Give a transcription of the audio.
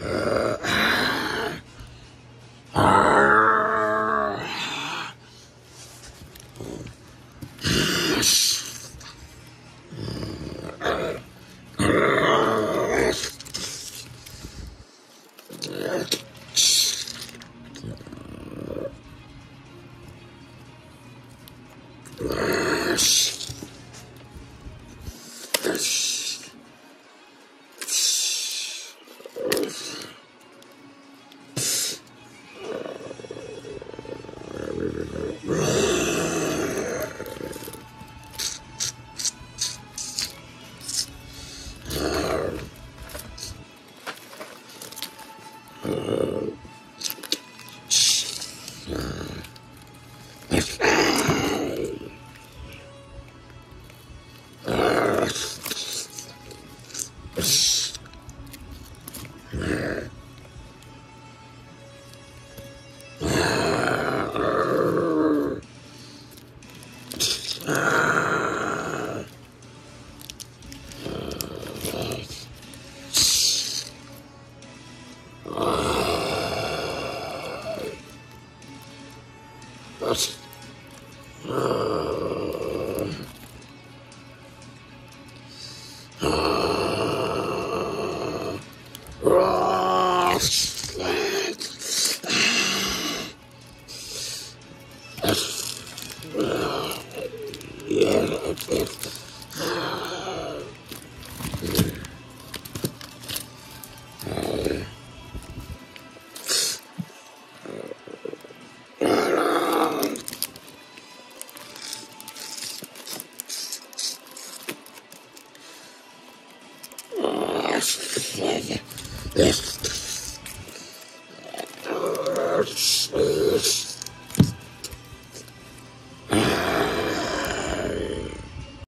Yeah. Yeah. Yes.